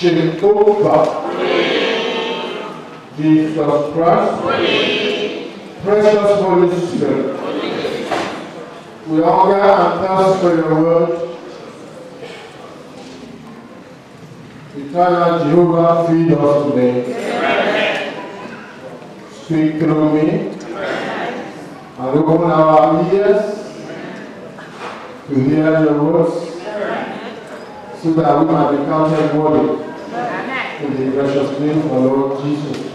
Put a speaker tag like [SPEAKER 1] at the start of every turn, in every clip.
[SPEAKER 1] Jehovah, Jesus Christ, precious Holy Spirit, we hunger and thirst for your word. Eternal Jehovah, feed us today. Speak through me. And open our ears to hear your words so that we might be counted worthy et des vaches à suivre, alors 10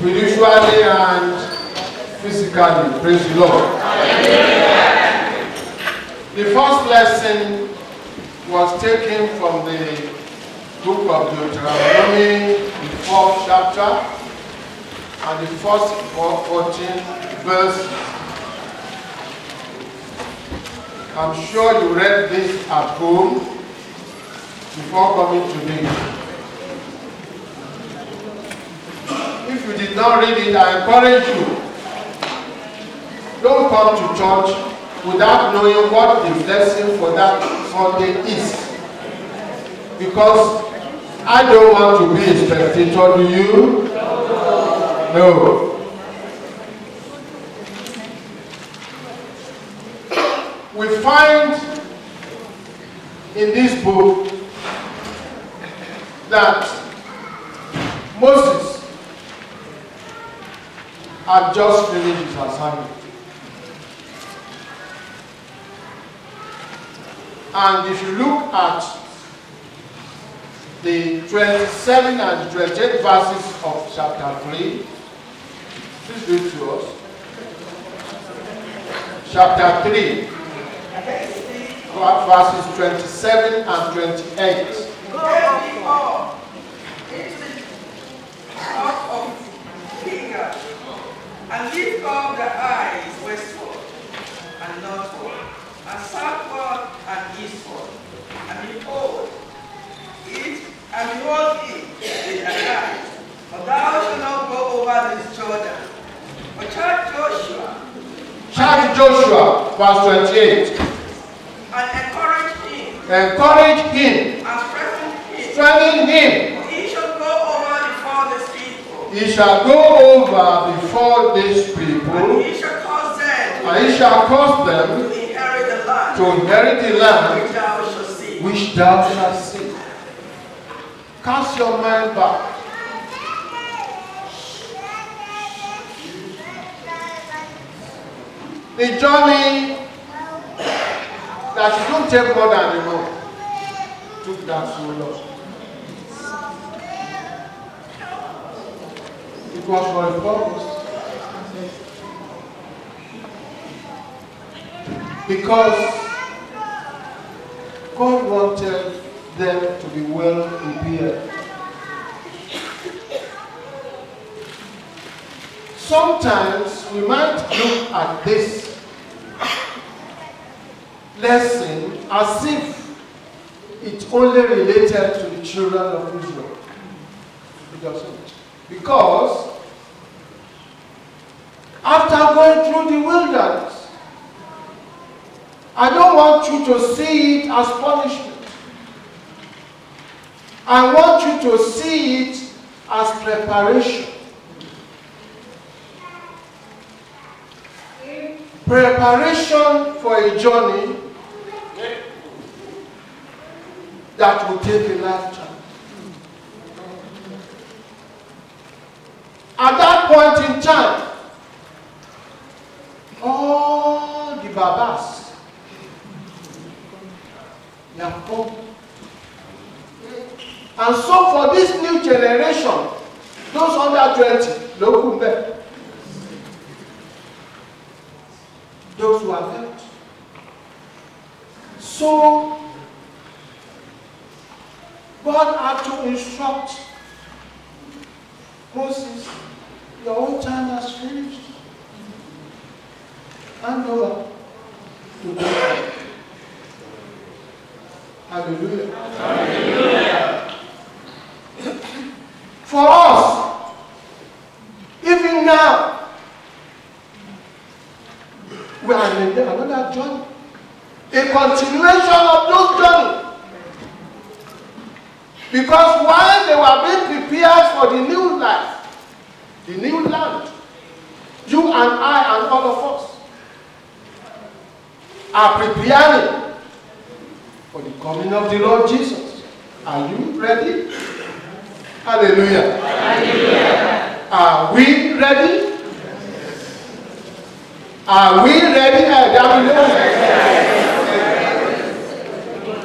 [SPEAKER 1] spiritually and physically. Praise the Lord. The first lesson was taken from the book of Deuteronomy, the fourth chapter, and the first 14 verses. I'm sure you read this at home before coming to me. If you did not read it, I encourage you. Don't come to church without knowing what the blessing for that Sunday is. Because I don't want to be a spectator, do you? No. we find in this book that Moses and just religious assignment. And if you look at the 27 and 28 verses of chapter 3, please read to us. Chapter 3, verses 27 and 28. Go
[SPEAKER 2] before and lift up the eyes westward and northward, and southward and eastward. And behold, it, and behold it, in the arise. For thou shalt not go over this Jordan. But charge Joshua.
[SPEAKER 1] Charge Joshua, verse 28.
[SPEAKER 2] And encourage him.
[SPEAKER 1] Encourage him.
[SPEAKER 2] And strengthen him.
[SPEAKER 1] Strengthen him he shall go over before these people. And
[SPEAKER 2] he shall cause them. And he
[SPEAKER 1] shall cause them
[SPEAKER 2] to inherit the land. To
[SPEAKER 1] inherit the land
[SPEAKER 2] which thou shalt see.
[SPEAKER 1] Which thou shalt see. Cast your mind back. The journey that should not take more than a month took that so long. It was my purpose. Because God wanted them to be well prepared. Sometimes we might look at this lesson as if it only related to the children of Israel. It doesn't. Because after going through the wilderness, I don't want you to see it as punishment. I want you to see it as preparation. Preparation for a journey that will take a lifetime. At that point in time, all the babas they have come. And so for this new generation, those under 20, ló kù ńbẹ̀. Those who are left. So God had to instruct Moses, your own time has finished. Hand over to God. Hallelujah. Hallelujah. For us, even now, we are in another journey. A continuation of those journey. Because while they were being prepared for the new life, the new land, you and I and all of us are preparing for the coming of the Lord Jesus. Are you ready? Hallelujah. Hallelujah. Are we ready? Are we ready?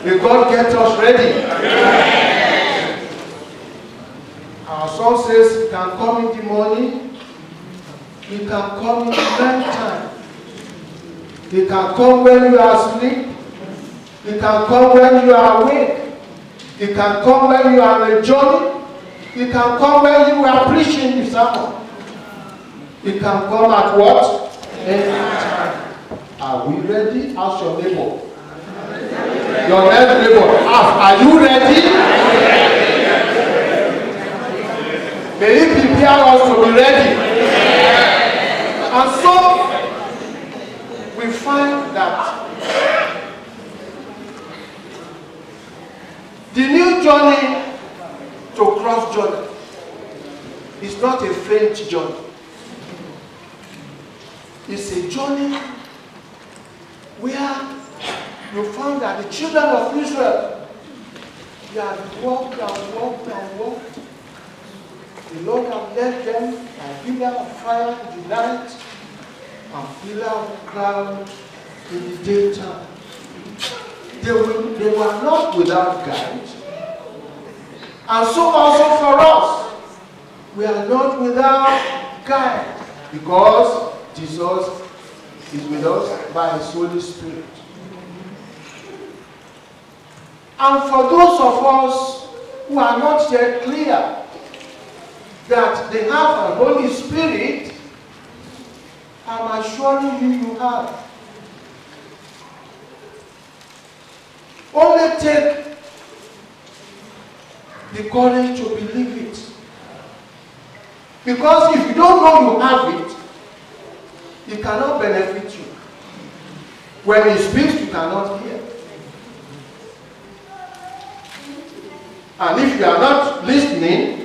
[SPEAKER 1] May God get us ready. Our song says he can come in the morning, he can come in night. He can come when you are asleep. He can come when you are awake. He can come when you are on a journey. He can come when you are preaching the sermon. He can come at what? Any time. Are we ready? Ask your neighbor. Your next neighbor. Ask, are you ready? May he prepare us to be ready. And so we find that the new journey to cross Jordan is not a faint journey. It's a journey where you found that the children of Israel they had walked and walked and walked. The Lord had led them a pillar of fire in the night and pillar of cloud in the daytime. They were, they were not without guide. And so also for us, we are not without guide because Jesus is with us by His Holy Spirit. And for those of us who are not yet clear that they have a Holy Spirit, I'm assuring you, you have. Only take the courage to believe it. Because if you don't know you have it, it cannot benefit you. When he speaks, you cannot hear. And if you are not listening,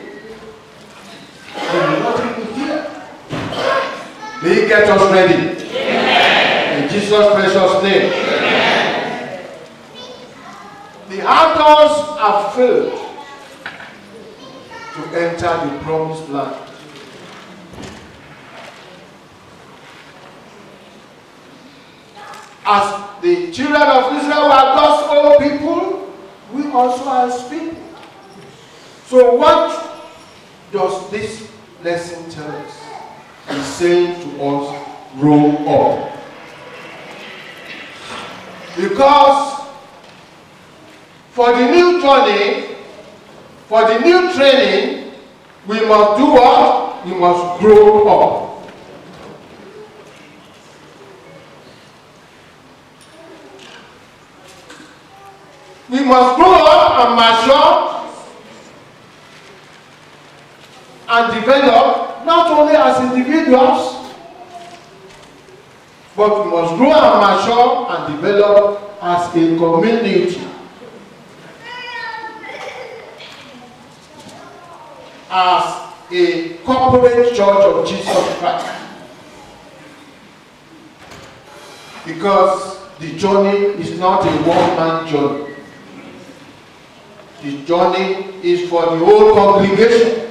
[SPEAKER 1] May he get us ready. Amen. In Jesus' precious name. Amen. The outdoors are filled to enter the promised land. As the children of Israel were God's own people, we also are his people. So what does this lesson tell us? He's saying to us, grow up. Because for the new journey, for the new training, we must do what? We must grow up. We must grow up and mature and develop not only as individuals, but we must grow and mature and develop as a community. as a corporate church of Jesus Christ. Because the journey is not a one-man journey. The journey is for the whole congregation.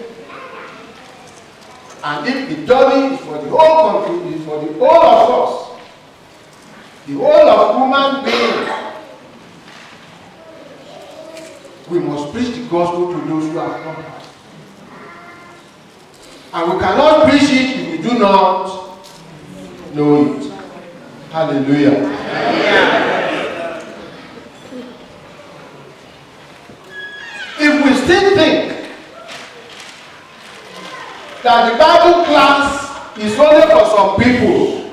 [SPEAKER 1] And if the journey is for the whole congregation, for the whole of us, the whole of human beings, we must preach the gospel to those who have come. And we cannot preach it if we do not know it. Hallelujah. If we still think that the Bible class is only for some people,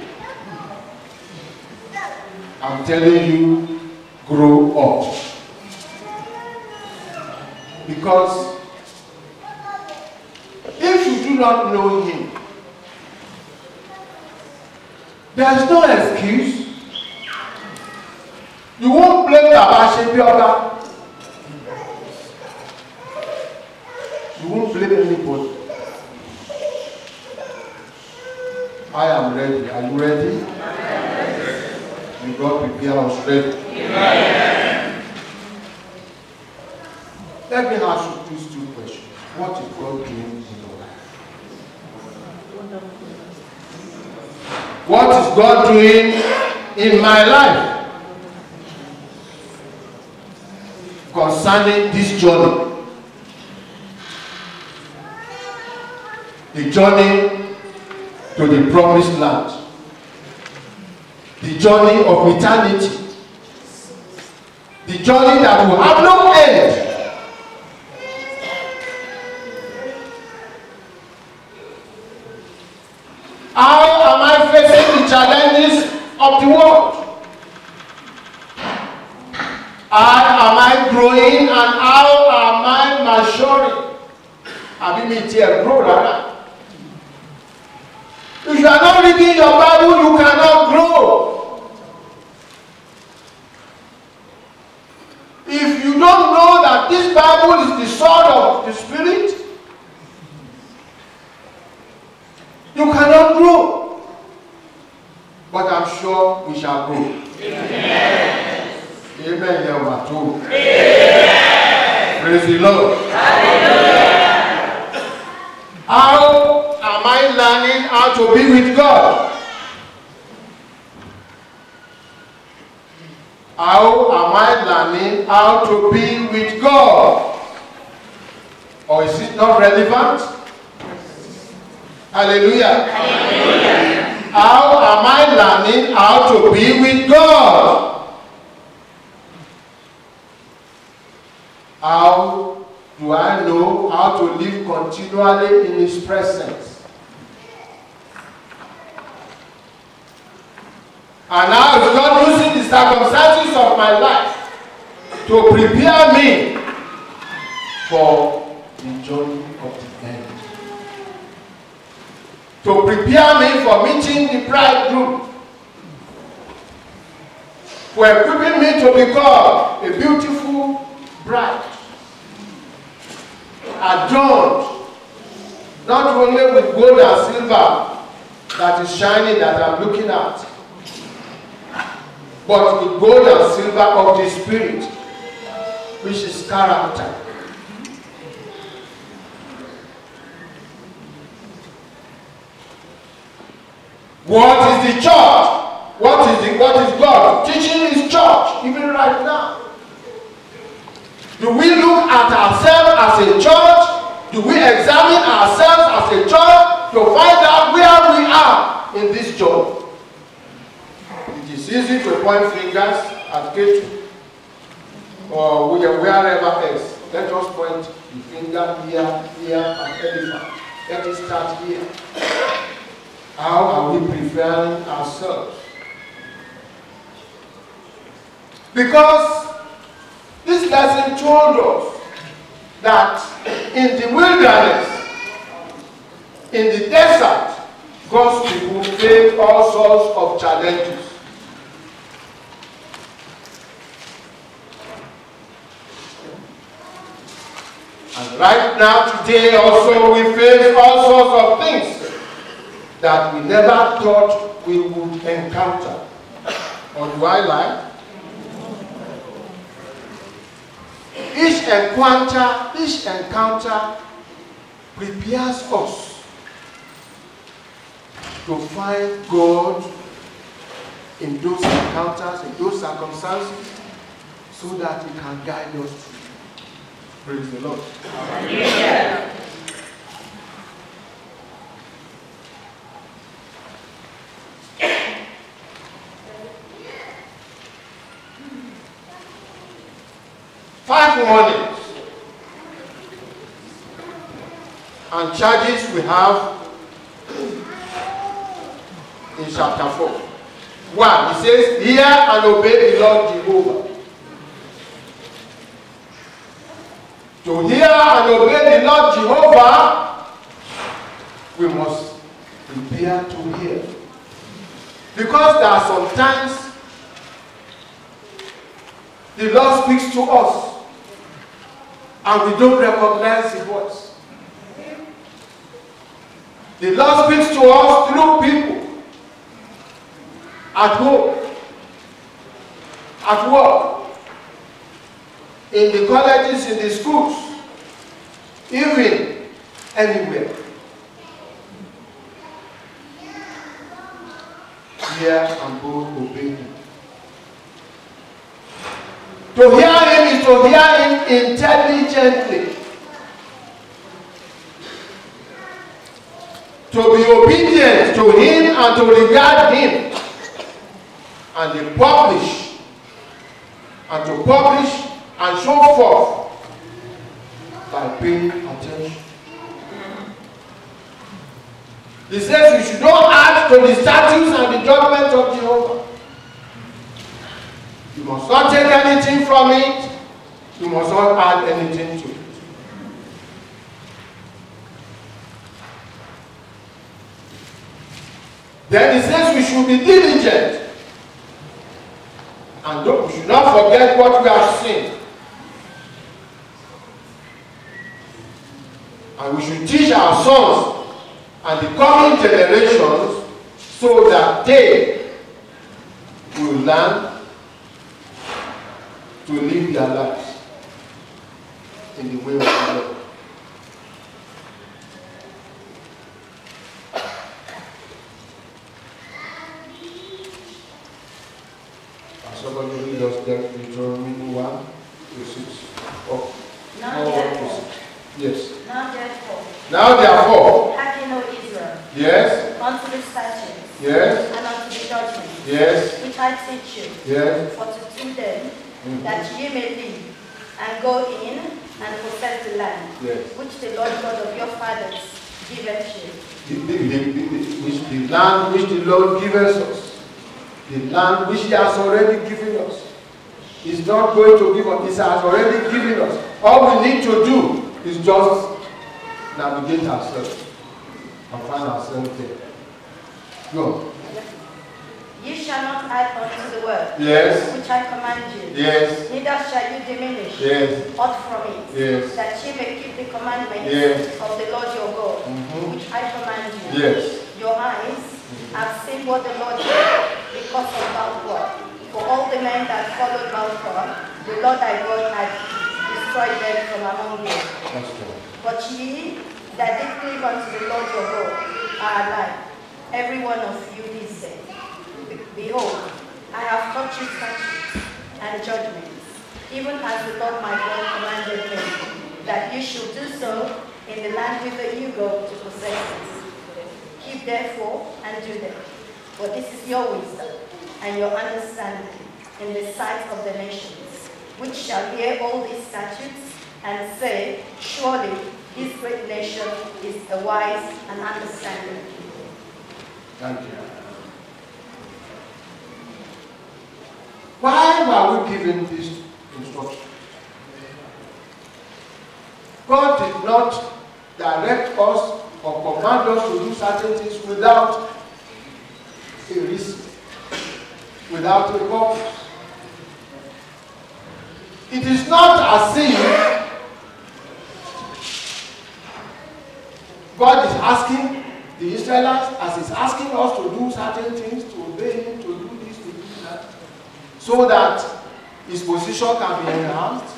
[SPEAKER 1] I'm telling you, grow up. Because if you do not know him, there is no excuse. You won't blame Baba Shebioba. You won't blame anybody. I am ready. Are you ready? May God prepare us ready. Let me ask you these two questions. What is God doing in your life? What is God doing in my life concerning this journey? The journey to the promised land. The journey of eternity. The journey that will have no end. How am I facing the challenges of the world? How am I growing and how am I maturing? Àbí mi tiẹ̀ grow rárá. If you are not reading your Bible, you cannot grow. If you don't know that this Bible is the sword of the Spirit, you cannot grow. But I'm sure we shall grow. Amen. Amen. Amen. Praise the Lord. How am I learning how to be with God? How am I learning how to be with God? Or is it not relevant? Hallelujah. How am I learning how to be with God? How do I know how to live continually in His presence? And how is God using the circumstances of my life to prepare me for the journey of the end? To prepare me for meeting the bridegroom. For equipping me to become a beautiful bride. Adorned not only with gold and silver that is shining that I'm looking at, but the gold and silver of the Spirit, which is character. What is the church? What is the what is God teaching His church even right now? Do we look at ourselves as a church? Do we examine ourselves as a church to find out where we are in this job? It is easy to point fingers at Ketu or wherever else. Let us point the finger here, here, and elephant. Let us start here. How are we preparing ourselves? Because this lesson told us that in the wilderness, in the desert, God's people face all sorts of challenges. And Right now, today also, we face all sorts of things that we never thought we would encounter. Or do I lie? Each encounter, each encounter prepares us to find God in those encounters, in those circumstances, so that He can guide us through. Praise the Lord. Five warnings and charges we have in chapter 4. One, he says, Hear and obey the Lord Jehovah. To hear and obey the Lord Jehovah, we must prepare to hear. Because there are sometimes the Lord speaks to us and we don't recognize his voice. The Lord speaks to us through people at home, at work, in the colleges, in the schools, even anywhere. Hear and go obey him. To hear him is to hear him intelligently. To be obedient to him and to regard him. And to publish. And to publish and show forth by paying attention. He says we should not add to the statutes and the judgment of Jehovah. You must not take anything from it. You must not add anything to it. Then he says we should be diligent. And we should not forget what we have seen. And we should teach our sons and the coming generations so that they will learn to live their lives in the way of Lord. And somebody read us Deuteronomy 1 to 6. Oh,
[SPEAKER 3] Now oh, 1 to therefore,
[SPEAKER 1] 6. Yes.
[SPEAKER 3] now therefore,
[SPEAKER 1] Now therefore,
[SPEAKER 3] hearken, O Israel,
[SPEAKER 1] yes,
[SPEAKER 3] unto the statutes
[SPEAKER 1] yes,
[SPEAKER 3] and unto the judgments
[SPEAKER 1] yes,
[SPEAKER 3] which I teach you,
[SPEAKER 1] yes,
[SPEAKER 3] for to do them,
[SPEAKER 1] Mhm. that
[SPEAKER 3] ye may live, and go in and possess the land,
[SPEAKER 1] yes.
[SPEAKER 3] which the Lord God of your fathers giveth you.
[SPEAKER 1] The, the, the, the, which the land which the Lord gives us, the land which He has already given us, is not going to give us, He has already given us. All we need to do is just navigate ourselves and find ourselves there. Go.
[SPEAKER 3] You shall not add unto the word Yes, which I command you,
[SPEAKER 1] yes,
[SPEAKER 3] neither shall you diminish
[SPEAKER 1] yes,
[SPEAKER 3] aught from it,
[SPEAKER 1] yes,
[SPEAKER 3] that ye may keep the commandments Yes. of the Lord your God,
[SPEAKER 1] Mhm.
[SPEAKER 3] which I command you.
[SPEAKER 1] yes.
[SPEAKER 3] Your eyes have seen what the Lord did because of Baal-peor. For all the men that followed Baal-peor, the Lord thy God had destroyed them from among you. But ye that did cleave unto the Lord your God are alive, every one of you this day. Behold, I have taught you statutes and judgments, even as the Lord my God commanded me, that you should do so in the land whither you go to possess therefore and do them, for this is your wisdom and your understanding in the sight of the nations, which shall hear all these statutes and say, Surely this great nation is a wise and understanding people.
[SPEAKER 1] Thank you. Why were we given this instruction? God did not direct us or command us to do certain things without a reason, without a purpose. It is not as if God is asking the Israelites, as He's asking us to do certain things, to obey Him, to do this, to do that, so that His position can be enhanced.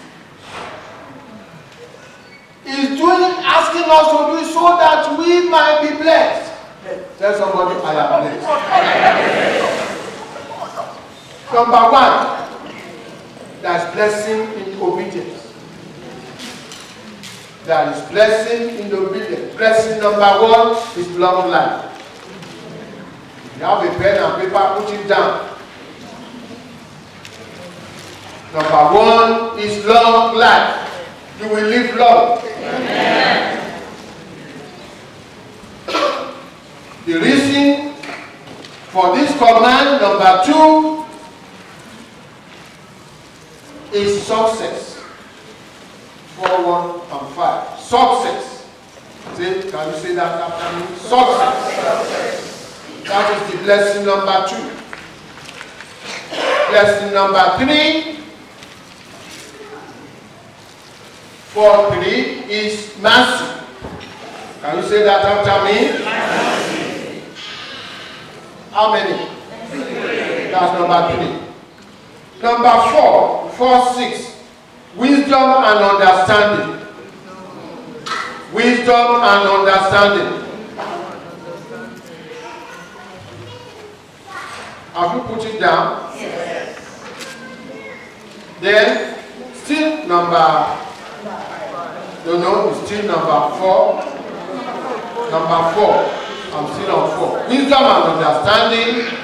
[SPEAKER 1] He's doing, asking us to do it so that we might be blessed. Tell somebody, I am blessed. Number one, there's blessing in obedience. There is blessing in obedience. Blessing number one is long life. You have a pen and paper, put it down. Number one is long life. You will live long. Amen. The reason for this command, number two, is success. 4, 1, and 5. Success. Say, can you say that after me? Success. That is the blessing number two. Blessing number three. For three is mercy. Can you say that after me? Mercy. How many? That's number three. Number four, four, six. Wisdom and understanding. Wisdom and understanding. Have you put it down? Yes. Then, still number, no, no, it's still number four. Number four. I'm still on four. Wisdom and understanding.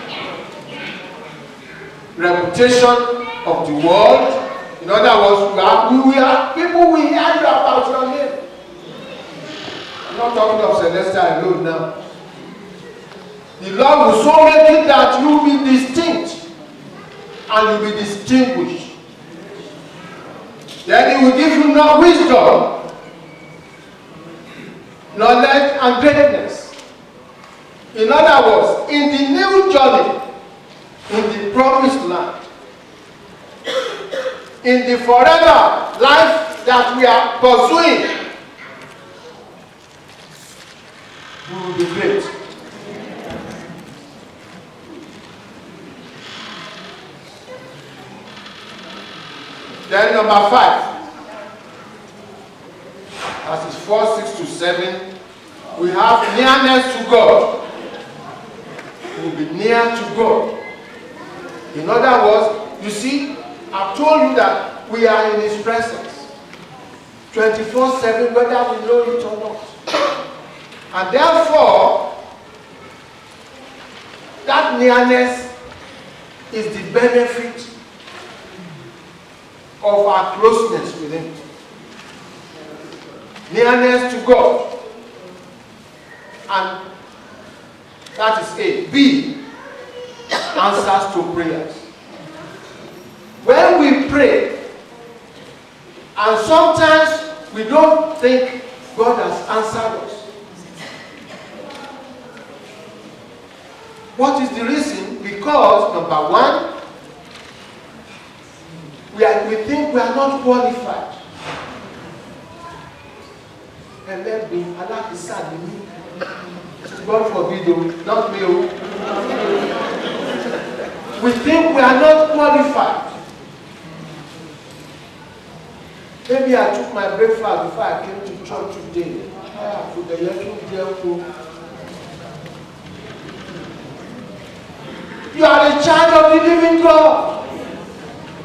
[SPEAKER 1] Reputation of the world. In other words, we are, we, people will hear you about your name. I'm not talking of Celestial alone now. The Lord will so make it that you will be distinct and you will be distinguished. Then He will give you no wisdom, knowledge, and greatness. In other words, in the new journey, in the promised land, in the forever life that we are pursuing, we will be great. Then number five, verses 4, 6 to 7, we have nearness to God. We will be near to God. In other words, you see, I've told you that we are in His presence 24 7, whether we know it or not. And therefore, that nearness is the benefit of our closeness with Him. Nearness to God. And that is A. B. Answers to prayers. When we pray, and sometimes we don't think God has answered us. What is the reason? Because, number one, we, are, we think we are not qualified. ẹlẹ́bi alákìísà ni mí. God forbid o not me o. We think we are not qualified. Maybe I took my breakfast before I came to church today. Ah n jẹun o. You are a child of the living God.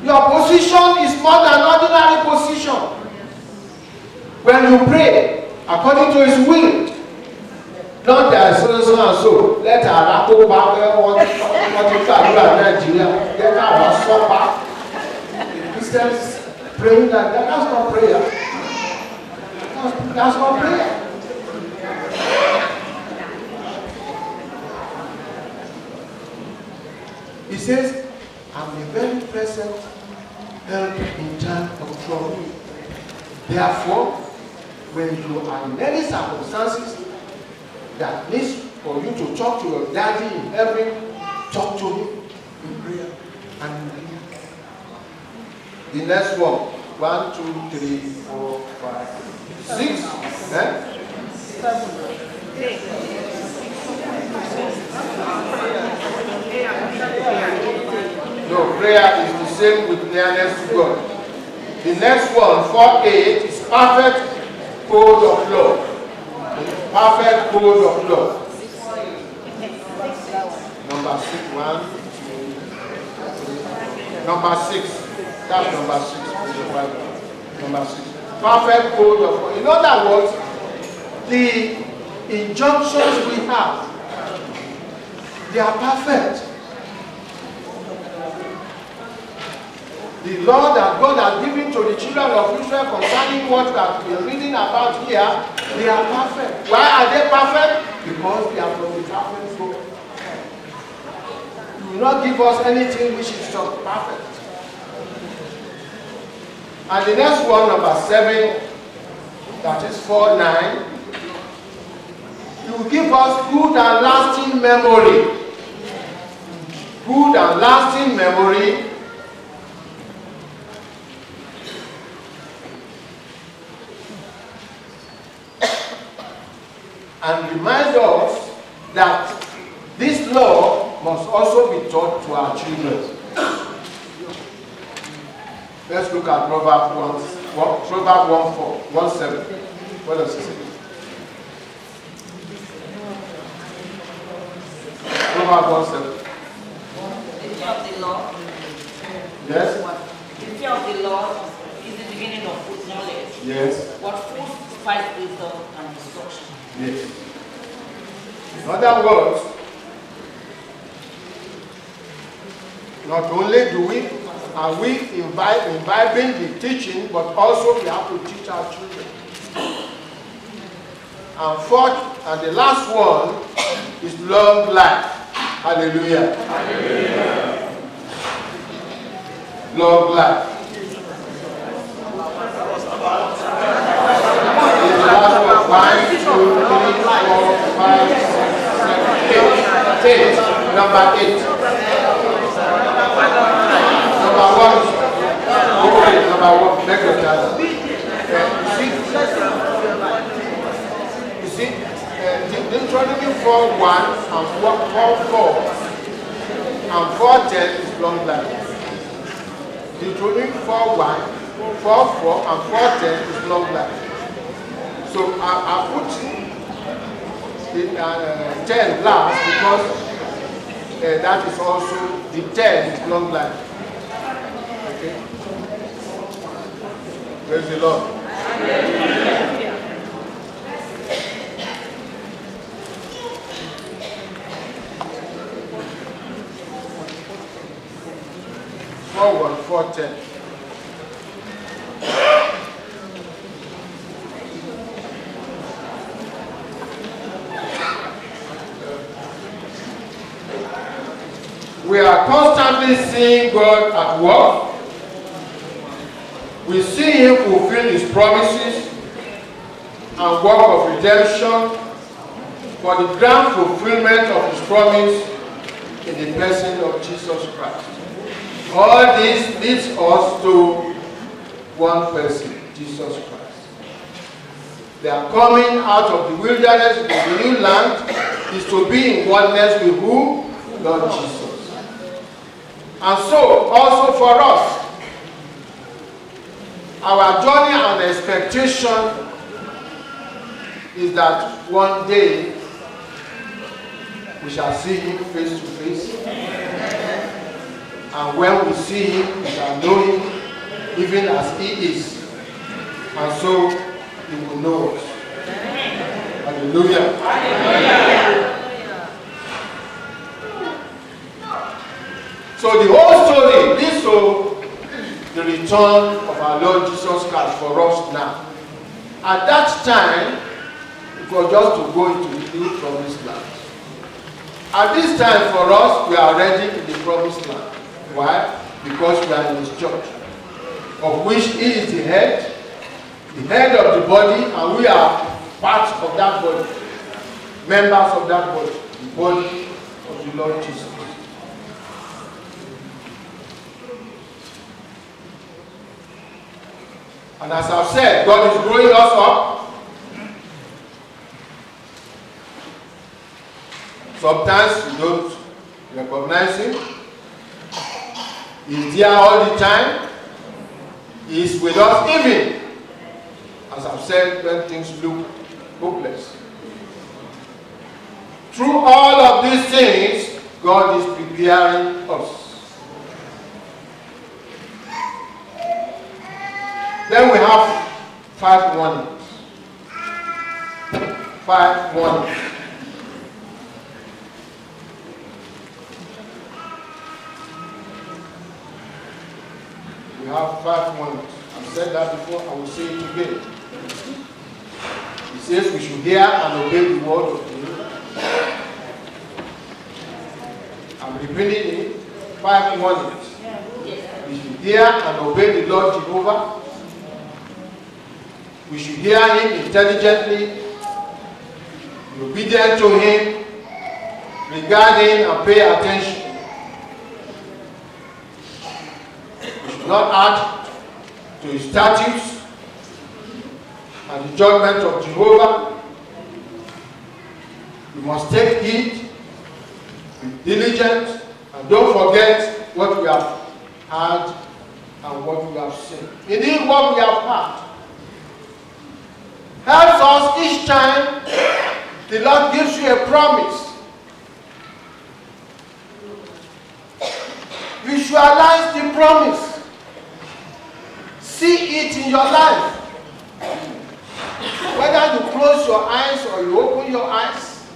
[SPEAKER 1] Your position is more than ordinary position. When you pray according to His will, not that so so and so, let our ara kó pa pé wọ́n wọ́n ti gbàdúrà Nàìjíríà, let ara sọ pa. Christians praying like that, that's not prayer. That's, that's not prayer. He says, I'm a very present help in time of trouble. Therefore, when you are in any circumstances that needs for you to talk to your daddy in heaven, talk to him in prayer and in prayer. The next one, one, two, three, four, five, six. Eh? No, prayer is the same with nearness to God. The next one, 4a, is perfect code of law. Perfect code of law. Number six, one. Number six. That's number six. Number six. Perfect code of law. In other words, the injunctions we have, they are perfect. The law that God has given to the children of Israel concerning what we have been reading about here, they are perfect. Why are they perfect? Because they are from the perfect God. You will not give us anything which is not perfect. And the next one, number seven, that is 4 9, you will give us good and lasting memory. Good and lasting memory and remind us that this law must also be taught to our children. Let's look at Proverbs 1, 1 Proverbs 1 4, 1 7. What does it say? Proverbs 1 7.
[SPEAKER 4] The fear of the Lord,
[SPEAKER 1] Yes?
[SPEAKER 4] the fear of the Lord is the beginning of good knowledge.
[SPEAKER 1] Yes.
[SPEAKER 4] What fools despise wisdom and instruction.
[SPEAKER 1] Yes. In other words, not only do we are we imbibe, imbibing the teaching, but also we have to teach our children. And fourth, and the last one is long life. Hallelujah. Long life. One. Two, three, four, five, six, seven, eight. Eight. Number eight. Number one. Okay, number one. Your pardon. Uh, you see, uh, Deuteronomy 4 1 and 4 4 4 and 4 10 is long life. Deuteronomy 4 1, 4 4 and 4 10 is long life. So I, I put the uh, 10 last because uh, that is also, the 10 is long life. Okay? Praise the Lord. Forward, 410. We are constantly seeing God at work. We see Him fulfill His promises and work of redemption for the grand fulfillment of His promise in the person of Jesus Christ. All this leads us to one person, Jesus Christ. They are coming out of the wilderness to the new land is to be in oneness with who? Lord Jesus. And so, also for us, our journey and expectation is that one day we shall see Him face to face. And when we see Him, we shall know Him even as He is. And so He will know us. Hallelujah. So the whole story leads to the return of our Lord Jesus Christ for us now. At that time, it was just to go into the new promised land. At this time for us, we are already in the promised land. Why? Because we are in his church, of which he is the head, the head of the body, and we are parts of that body, members of that body, the body of the Lord Jesus. And as I've said, God is growing us up. Sometimes you don't recognize Him. He's there all the time. He's with us even. As I've said, when things look hopeless. Through all of these things, God is preparing us. Then we have five warnings. Five warnings. We have five warnings. I've said that before, I will say it again. He says we should hear and obey the word of God. I'm repeating it. Five warnings. We should hear and obey the Lord Jehovah. We should hear him intelligently, be obedient to him, regard him and pay attention. We should not add to his statutes and the judgment of Jehovah. We must take heed, be diligent, and don't forget what we have heard and what we have seen. Indeed, what we have heard helps us each time the Lord gives you a promise. Visualize the promise. See it in your life. Whether you close your eyes or you open your eyes,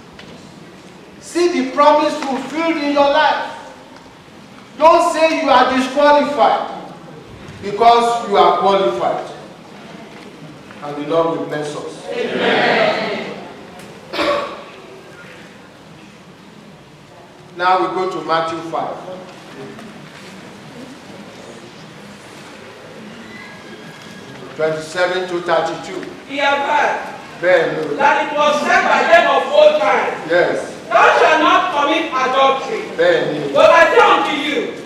[SPEAKER 1] see the promise fulfilled in your life. Don't say you are disqualified because you are qualified. And the Lord will bless us. Amen. Now we go to Matthew 5. 27 to 32.
[SPEAKER 5] He have
[SPEAKER 1] that
[SPEAKER 5] it was said by them of old time,
[SPEAKER 1] Yes.
[SPEAKER 5] Thou shalt not commit adultery.
[SPEAKER 1] Bẹ́ẹ̀ni.
[SPEAKER 5] But I say unto you,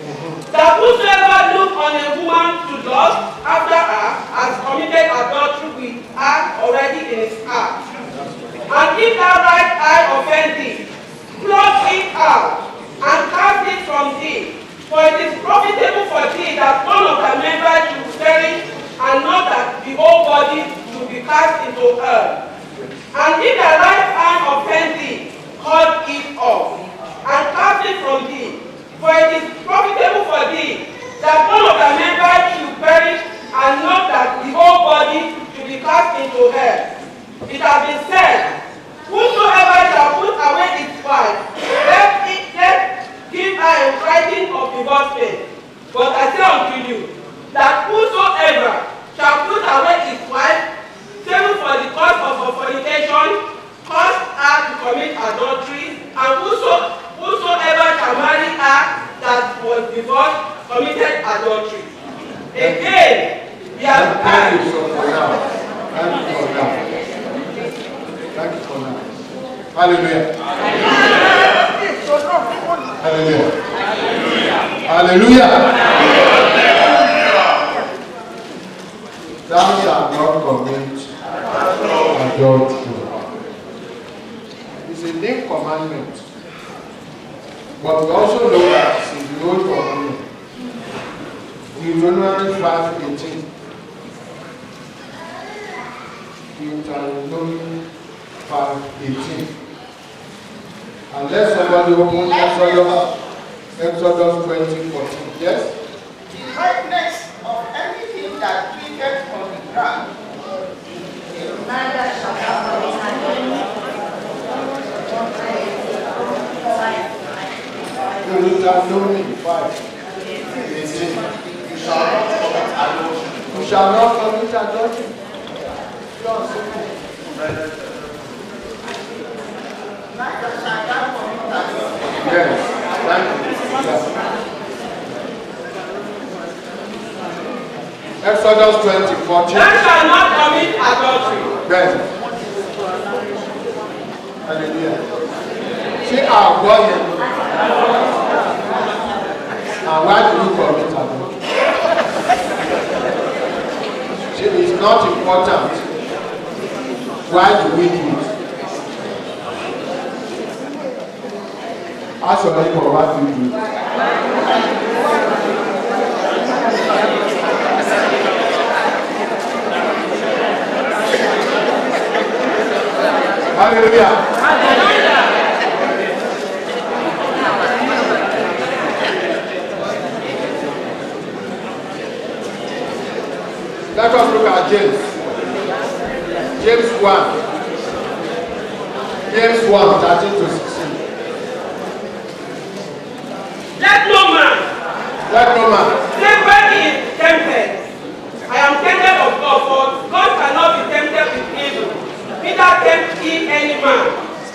[SPEAKER 5] that whosoever look on a woman to lust after her has committed adultery with her already in his heart. And if thy right eye offend thee, pluck it out and cast it from thee. For it is profitable for thee that one of thy members should perish, and not that the whole body should be cast into hell. And if thy right hand offend thee, cut it off, and cast it from thee. For it is profitable for
[SPEAKER 1] Àwa do you commit adultery? Ṣé it's not important? Why do we do it? Ask your neighbor what you do. Hallelujah. Let us look at James. James 1. James 1, 13 to 16.
[SPEAKER 5] Let no man
[SPEAKER 1] Let no man.
[SPEAKER 5] he is tempted, I am tempted of God, for God cannot be tempted with evil. Neither tempt he any man.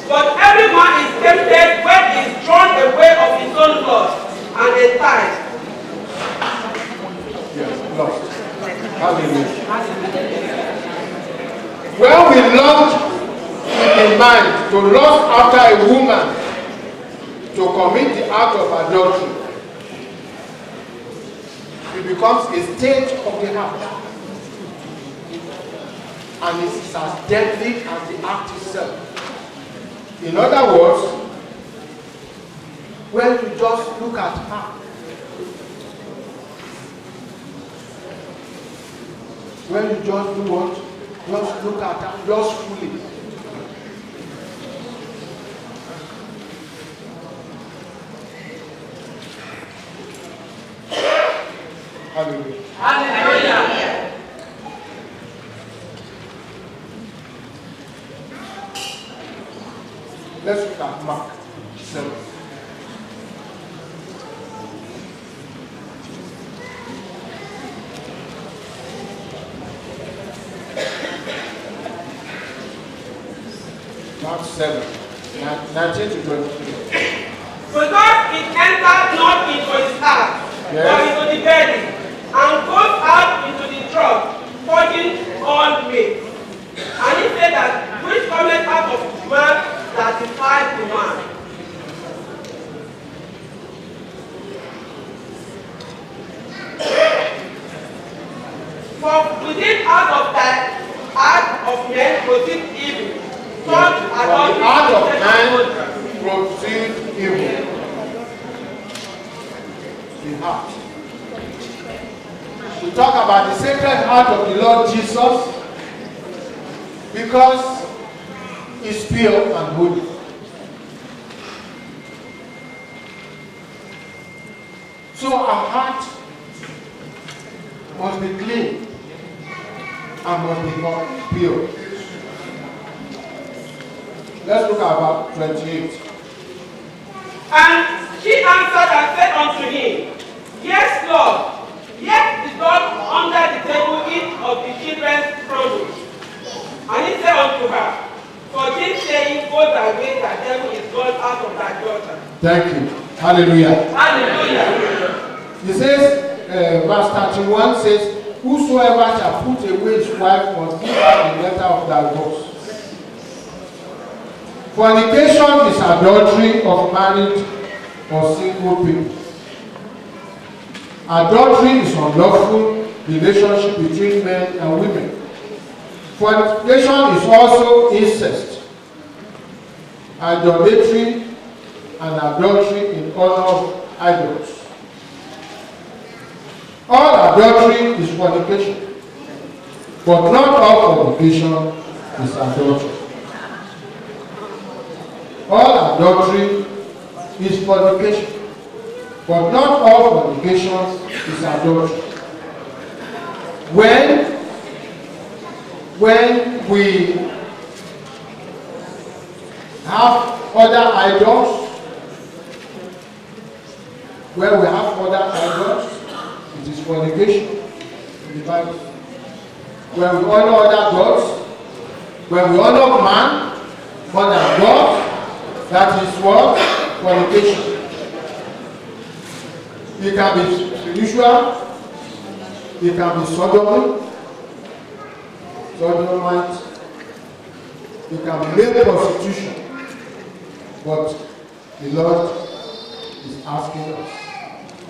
[SPEAKER 5] But every man is tempted when he is drawn away of his own lust and enticed.
[SPEAKER 1] Hallelujah. When we launch in mind to lust after a woman to commit the act of adultery, it becomes a state of the heart. And it is as deadly as the act itself. In other words, when you just look at her, when you just do what? Just look at her, just fully. Hallelujah. Let's look at Mark 7. 7, ni- 19 to 23.
[SPEAKER 5] Because it entered not into his heart,
[SPEAKER 1] Yes. but
[SPEAKER 5] into the belly, and goes out into the throat, purging all meat. And he said that which cometh out of man that defiles the man. For within out of that heart of men proceeds evil.
[SPEAKER 1] Thought, For the adultery, heart of sexual
[SPEAKER 5] man
[SPEAKER 1] proceeds evil. The heart. We talk about the sacred heart of the Lord Jesus because it's pure and holy. So our heart must be clean and must be pure. Let's look at about 28. Hallelujah.
[SPEAKER 5] Hallelujah.
[SPEAKER 1] He says, uh, verse 31 says, Whosoever shall put away his wife must give her a letter of divorce. Fornication is adultery of married or single people. Adultery is unlawful relationship between men and women. Fornication is also incest, idolatry, and adultery in honor of idols. All adultery is fornication, but not all fornication is adultery. All adultery is fornication, but not all fornication is adultery. When, when we have other idols, where we have other idols, it is fornication in the Bible. When we honor other gods, where we honor man more than God, that is what? Fornication. It can be spiritual, it can be sodomy, sodomite, it can be male prostitution. But the Lord is asking us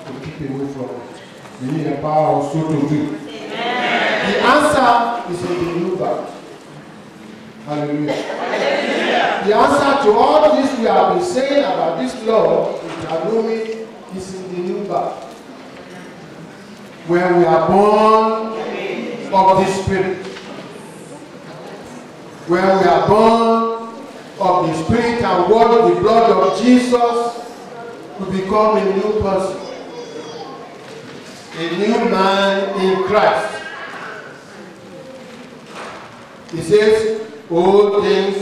[SPEAKER 1] to keep away from it. May He empower us so to do. The answer is in the new birth. Hallelujah. The answer to all this we have been saying about this law, Deuteronomy, is in the new birth. Where we are born of the Spirit. Where we are born of the Spirit and water, the blood of Jesus, to become a new person. A new man in Christ. He says, all things.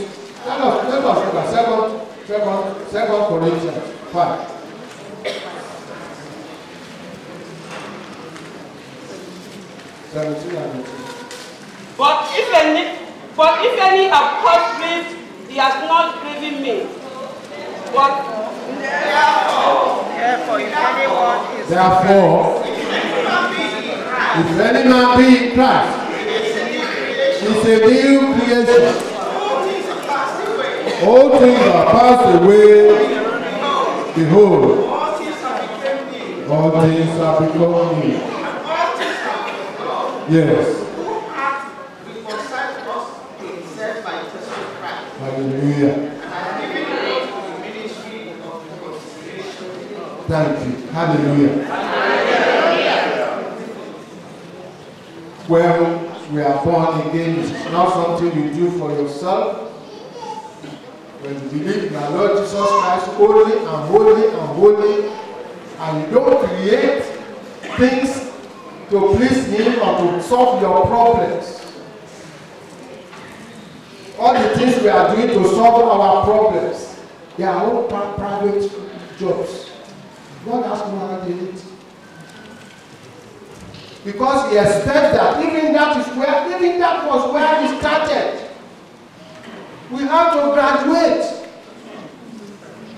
[SPEAKER 1] Let us, let us look at second, second, second Corinthians 5. Seventeen and eighteen.
[SPEAKER 5] But if any, but if any have caused grief, he has not grieved me. But
[SPEAKER 2] Therefore, if anyone is
[SPEAKER 1] Therefore,
[SPEAKER 2] if
[SPEAKER 1] any man be in Christ,
[SPEAKER 2] is
[SPEAKER 1] a new creation. All things are passed away. Behold,
[SPEAKER 2] all things have
[SPEAKER 1] become new, Yes.
[SPEAKER 2] who hath reconciled us to himself by Jesus Christ,
[SPEAKER 1] Hallelujah. and
[SPEAKER 2] hath given us the ministry of reconciliation.
[SPEAKER 1] Thank you. Hallelujah. Well, we are born again. It's not something you do for yourself. When you believe in our Lord Jesus Christ, holy and holy and holy, and you don't create things to please Him or to solve your problems. All the things we are doing to solve our problems, they are all private jobs. God has no hand. Because he expects that even that is where, even that was where he started. We have to graduate.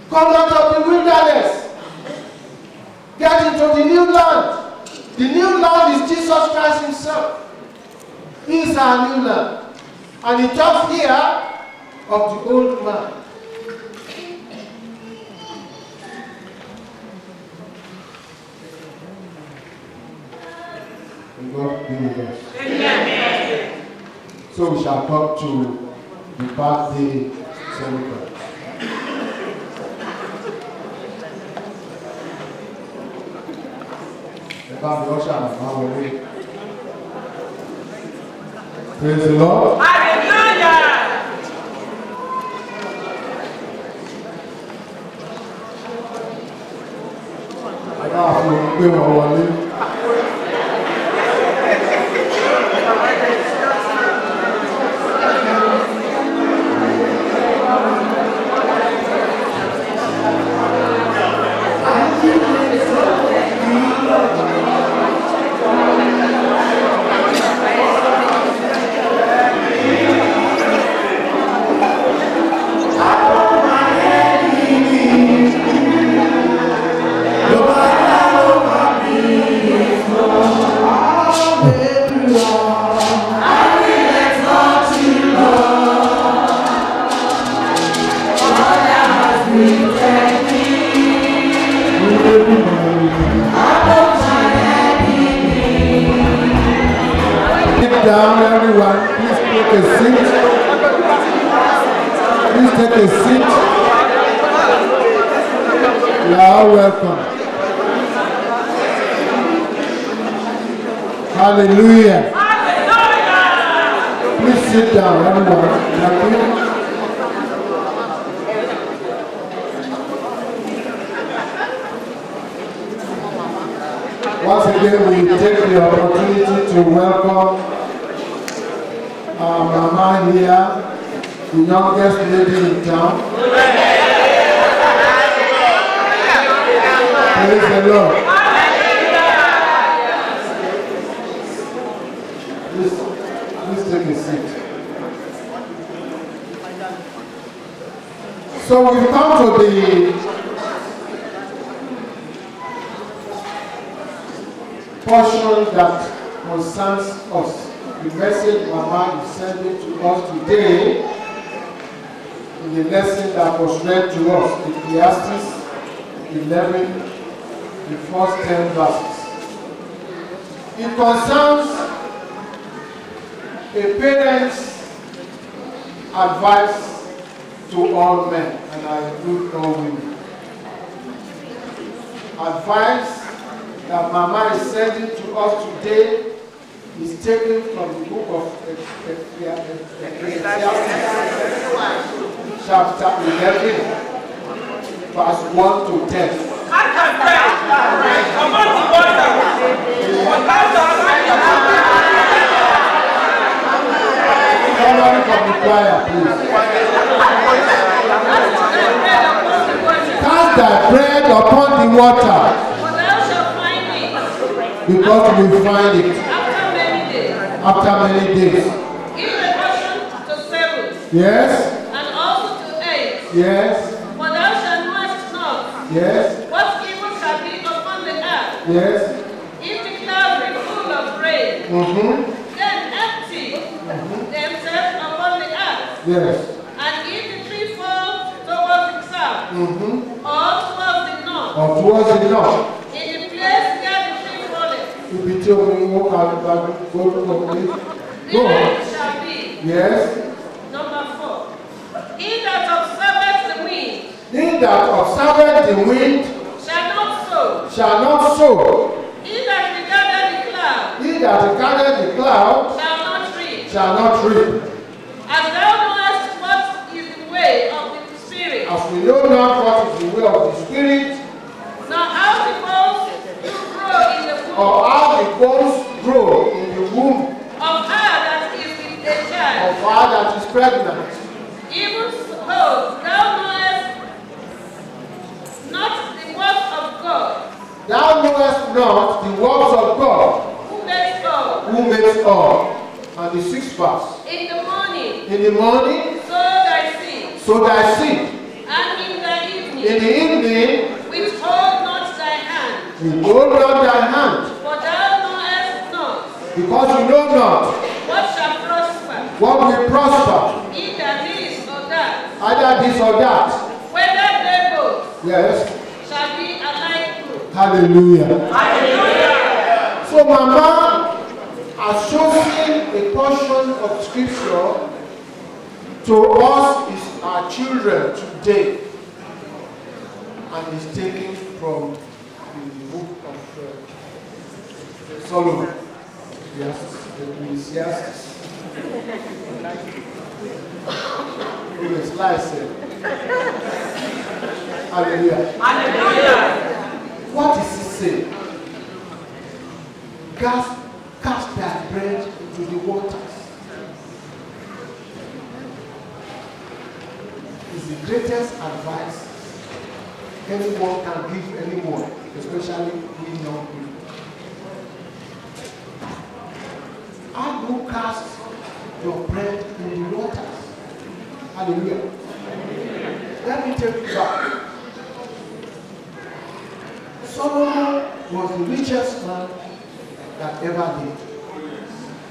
[SPEAKER 1] Come out of the wilderness. Get into the new land. The new land is Jesus Christ himself. He is our new land. And he talks here of the old man. God be with us. So we shall come to the birthday celebrant. Ẹ bá mi ọṣà màmá wọlé. Praise the Lord.
[SPEAKER 5] hallelujah.
[SPEAKER 1] Ẹ bá fi ohun So we've come to the portion that concerns us. The message Mama is sending to us today in the lesson that was read to us, Ecclesiastes 11, the first 10 verses. It concerns a parent's advice to all men, and I include all women. Advice that Mama is sending to us today is taken from the book of Ecclesiastes, chapter 11, verse 1 to 10.
[SPEAKER 5] I can pray. Upon the water. Without the
[SPEAKER 1] Somebody from the choir, please. Cast thy bread upon the water,
[SPEAKER 4] For thou shalt find it
[SPEAKER 1] because will find it
[SPEAKER 4] after many days.
[SPEAKER 1] after many days.
[SPEAKER 4] Give a portion to seven,
[SPEAKER 1] Yes,
[SPEAKER 4] and also to eight.
[SPEAKER 1] yes,
[SPEAKER 4] For thou shalt knowest not
[SPEAKER 1] yes,
[SPEAKER 4] what evil shall be upon the earth.
[SPEAKER 1] yes.
[SPEAKER 4] If the clouds be full of rain,
[SPEAKER 1] Mm-hmm.
[SPEAKER 4] then empty themselves upon the earth.
[SPEAKER 1] Yes.
[SPEAKER 4] And if the tree fall towards the south,
[SPEAKER 1] Mm-hmm.
[SPEAKER 4] Or
[SPEAKER 1] towards the north, north.
[SPEAKER 4] in the place where the tree falleth,
[SPEAKER 1] Ibi tí omi wọ́n kà ló bá gbórúkọ pé.
[SPEAKER 4] Go on.
[SPEAKER 1] Yes.
[SPEAKER 4] Number four. He that observeth the wind
[SPEAKER 1] He that observeth the wind
[SPEAKER 4] shall not sow.
[SPEAKER 1] shall not sow.
[SPEAKER 4] He that regardeth the cloud
[SPEAKER 1] He that regardeth the cloud
[SPEAKER 4] shall not reap.
[SPEAKER 1] shall not reap.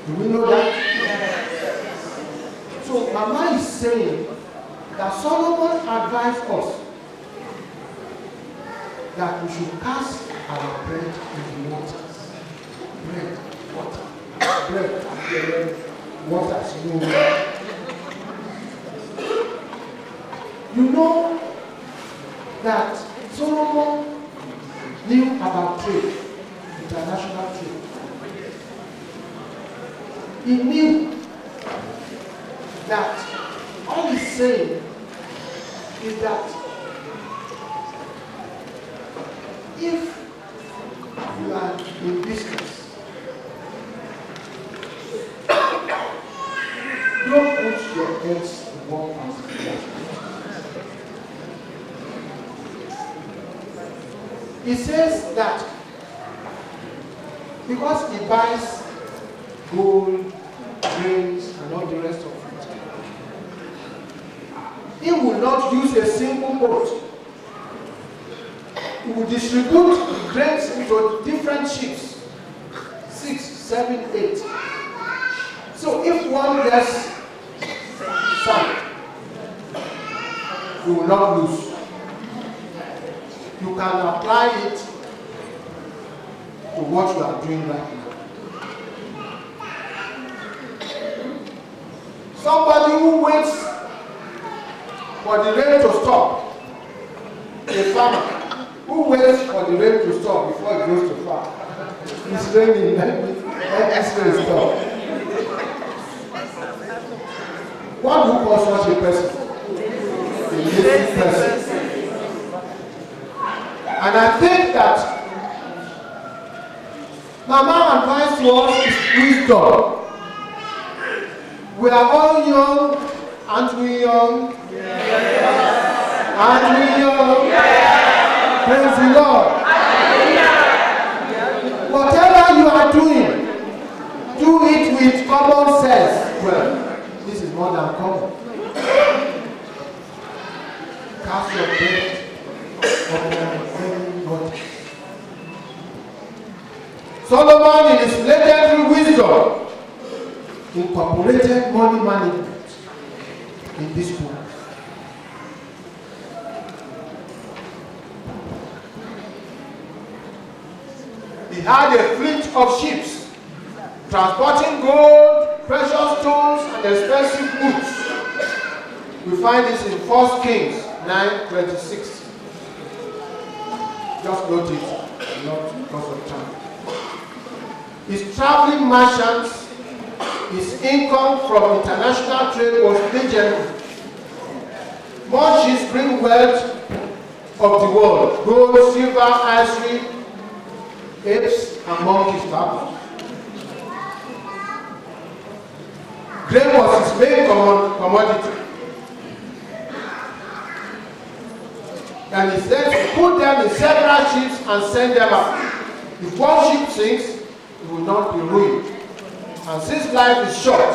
[SPEAKER 1] Do we know that? So Mama is saying that Solomon advised us that we should cast our bread in the waters. Bread, water, bread, then waters. You know. You know that Solomon knew about trade, international. He knew that all he's saying is that if you are in business, don't put your eggs in one basket. He says that because he buys gold, grains, and all the rest of it, he will not use a single boat. He will distribute grains into different ships. Six, seven, eight. So if one gets sunk, you will not lose. You can apply it to what you are doing right now. Somebody who waits for the rain to stop. A farmer who waits for the rain to stop before it goes to farm. It's raining, let me, let rain stop. What do you call such a person? A lazy person. And I think that Mama advice to us is wisdom. We are all young, aren't we young? Yes. Aren't we young? Yes. Praise the Lord. Whatever you are doing, do it with common sense. Well, this is more than common. Cast your bread upon everybody. Solomon, in his legendary wisdom, incorporated money management in this book. He had a fleet of ships transporting gold, precious stones, and expensive goods. We find this in 1 Kings 9 26. Just note it, not because of time. His traveling merchants, his income from international trade was legendary. More ships bring wealth of the world, gold, silver, ivory, apes, and monkeys perhaps. Grain was his main commodity. And he said put them in several ships and send them out. If one ship sinks, it will not be ruined. And since life is short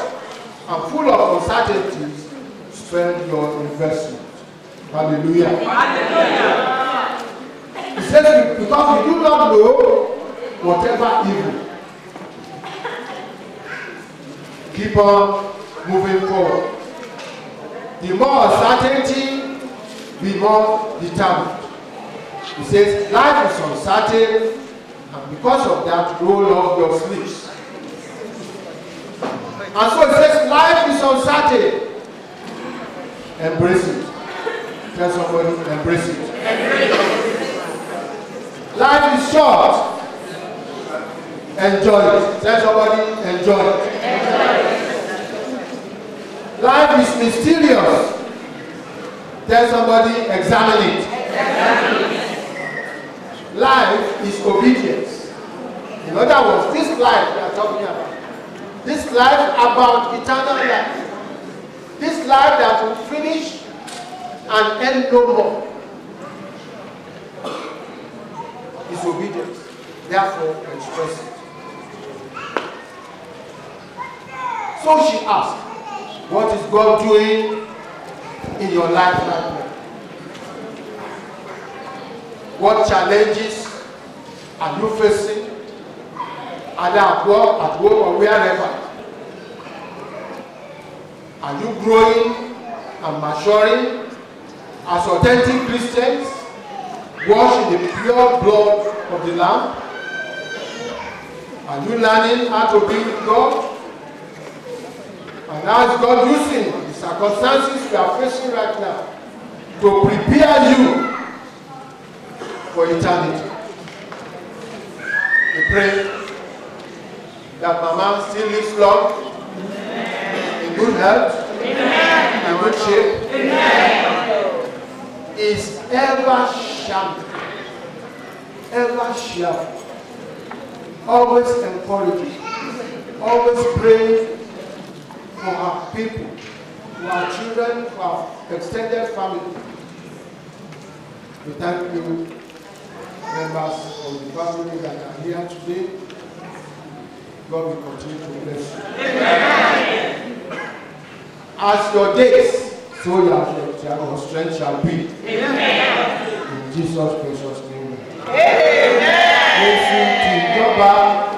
[SPEAKER 1] and full of uncertainties, spend your investment. Hallelujah. Hallelujah. He says, because we do not know whatever evil. Keep on moving forward. The more uncertainty, the more determined. He says, life is uncertain, and because of that, roll up your sleeves. And so it says, life is uncertain. Embrace it. Tell somebody, embrace it. Life is short. Enjoy it. Tell somebody, enjoy it. Life is mysterious. Tell somebody, examine it. Life is obedience. In other words, this life we are talking about, this life about eternal life, this life that will finish and end no more, is obedience. Therefore, express it. So she asked, What is God doing in your life right now? What challenges are you facing? Either at work, at work, or wherever. Are you growing and maturing as authentic Christians, washed in the pure blood of the Lamb? Are you learning how to be with God? And how is God using the circumstances we are facing right now to prepare you for eternity? We pray that Mama still lives long, in good health, in good shape, is ever sharp, ever sharp, always encouraging, always praying for our people, for our children, for our extended family. We thank you, members of the family that are here today. God will continue to bless you. As your days, so your, strength shall be. In Jesus' precious name. Jésù ti jọba. Jésù